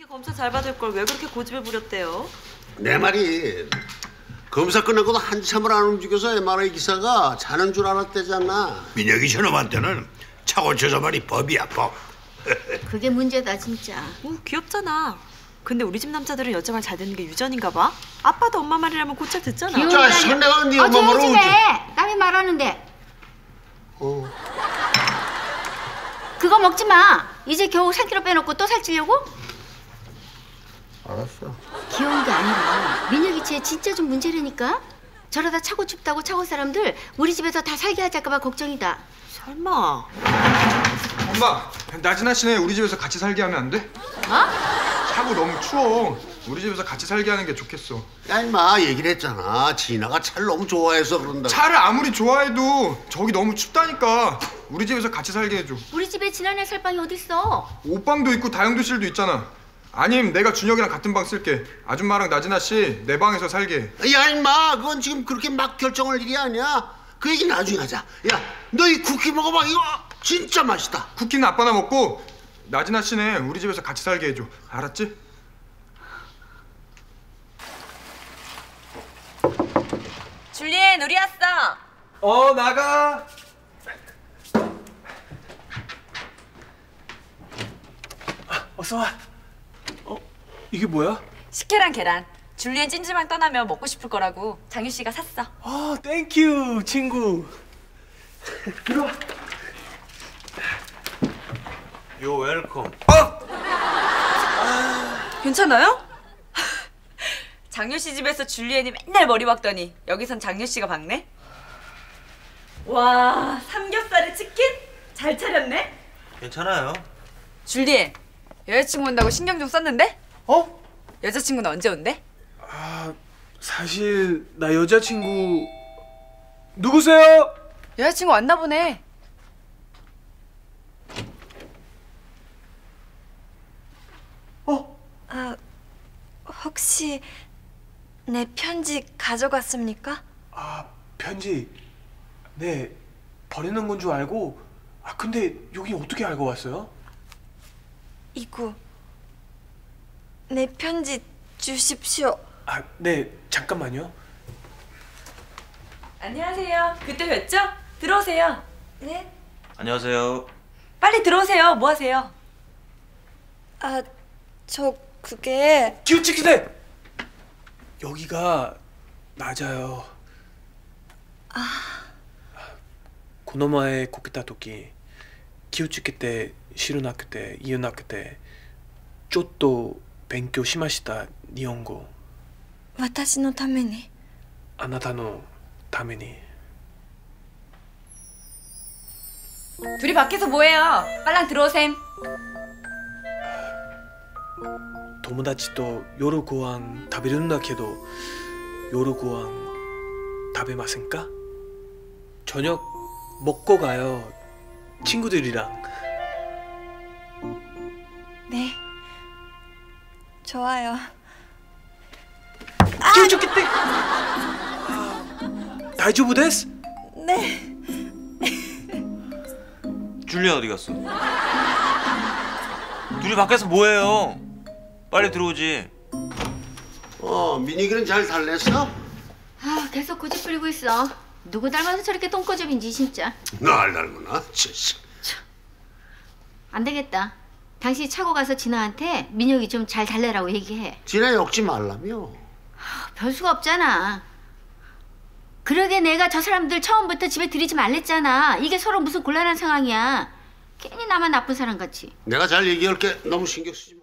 그렇게 검사 잘 받을 걸 왜 그렇게 고집을 부렸대요? 내 말이 검사 끝나고도 한참을 안 움직여서 MRI 기사가 자는 줄 알았대잖아. 민혁이 저놈한테는 차고 저저말이 법이야 법. 그게 문제다 진짜. 오 귀엽잖아. 근데 우리 집 남자들은 여자 말 잘 듣는 게 유전인가 봐? 아빠도 엄마 말이라면 곧잘 듣잖아. 귀여운 자, 딸이- 시간 내가 네 아, 엄마 말을 좀 어째- 해. 남이 말하는데. 어. 그거 먹지 마. 이제 겨우 3kg 빼놓고 또 살찌려고? 알았어. 귀여운 게 아니라 민혁이 쟤 진짜 좀 문제라니까. 저러다 차고 춥다고 차고 사람들 우리 집에서 다 살게 하자까 봐 걱정이다. 설마. 엄마, 나진아 씨네 우리 집에서 같이 살게 하면 안 돼? 어? 차고 너무 추워. 우리 집에서 같이 살게 하는 게 좋겠어. 야 임마 얘기를 했잖아. 진아가 차를 너무 좋아해서 그런다. 차를 아무리 좋아해도 저기 너무 춥다니까. 우리 집에서 같이 살게 해줘. 우리 집에 지난해 살 방이 어딨어? 옷방도 있고 다용도실도 있잖아. 아님 내가 준혁이랑 같은 방 쓸게. 아줌마랑 나진아 씨 내 방에서 살게 해. 야 임마 그건 지금 그렇게 막 결정할 일이 아니야. 그 얘기 나중에 하자. 야 너 이 쿠키 먹어봐 이거 진짜 맛있다. 쿠키는 아빠나 먹고 나진아 씨네 우리 집에서 같이 살게 해줘. 알았지? 줄리엔 우리 왔어. 어 나가 아, 어서 와 어? 이게 뭐야? 식혜랑 계란. 줄리엔 찜질방 떠나면 먹고 싶을 거라고 장유 씨가 샀어. 어 thank you 친구 들어와 요 welcome. 괜찮아요? 장유 씨 집에서 줄리엔이 맨날 머리 박더니 여기선 장유 씨가 박네? 와 삼겹살에 치킨? 잘 차렸네? 괜찮아요. 줄리엔 여자친구 온다고 신경 좀 썼는데? 어? 여자친구는 언제 온대? 아 사실 나 여자친구 누구세요? 여자친구 왔나 보네 어? 아, 혹시 내 편지 가져갔습니까? 아 편지 네 버리는 건 줄 알고 아 근데 여기 어떻게 알고 왔어요? 이구, 내 편지 주십시오. 아, 네, 잠깐만요. 안녕하세요. 그때 뵀죠? 들어오세요. 네. 안녕하세요. 빨리 들어오세요. 뭐 하세요? 아, 저 그게 기우치기대 여기가 낮아요. 아. 아. 고노마의 고키타 도끼 기우치기 때 시른 학교 때 이은 학교 때 쪼또 勉強しました日本語私のためにあなたのために 둘이 밖에서 뭐해요? 빨랑 들어오셈 友達と夜ご飯食べるんだけど夜ご飯食べませんか 저녁 먹고 가요 친구들이랑 좋아요. 기우치키 때 다이조부 데스? 네. 줄리아 어디 갔어? 둘이 밖에서 뭐해요? 빨리 들어오지. 어 민익이는 잘 달랬어? 아 계속 고집 부리고 있어. 누구 닮아서 저렇게 똥꼬집인지 진짜. 날 닮구나. 치. 안 되겠다. 당신이 차고 가서 진아한테 민혁이 좀 잘 달래라고 얘기해. 진아 엮지 말라며. 별 수가 없잖아. 그러게 내가 저 사람들 처음부터 집에 들이지 말랬잖아. 이게 서로 무슨 곤란한 상황이야. 괜히 나만 나쁜 사람 같이. 내가 잘 얘기할게. 너무 신경 쓰지 마.